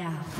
Shut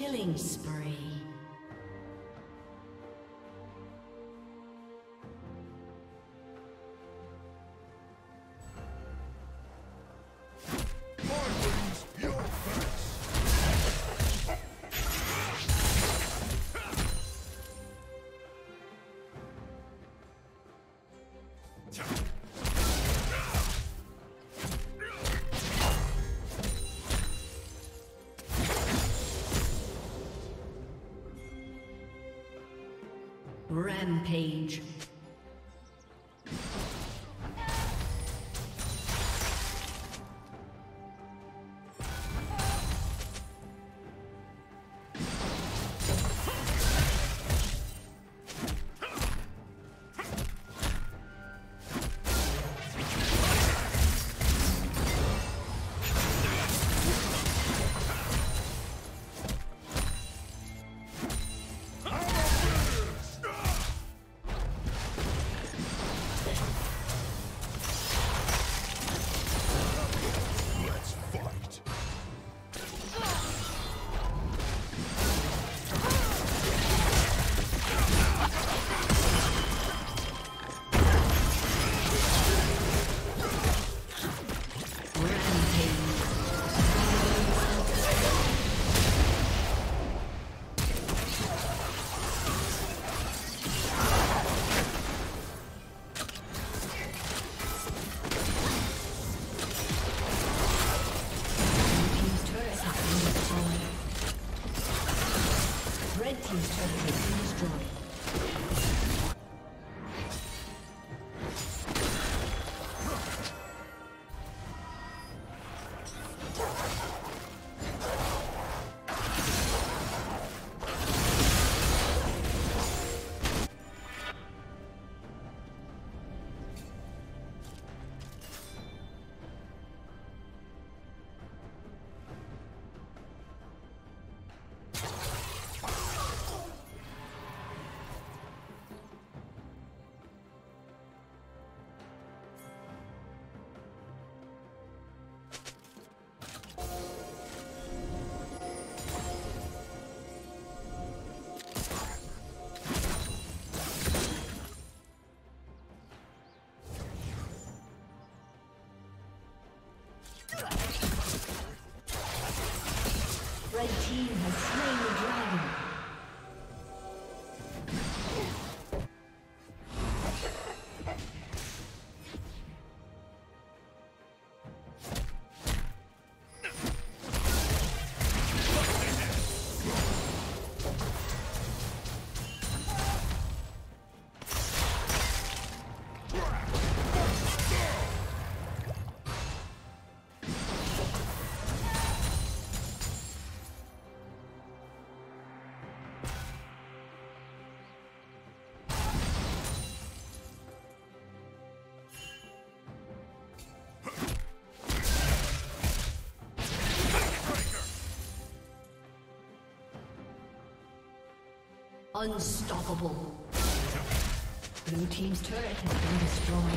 Killing spree. Rampage. Unstoppable. Blue Team's turret has been destroyed.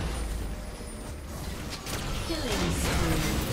Killing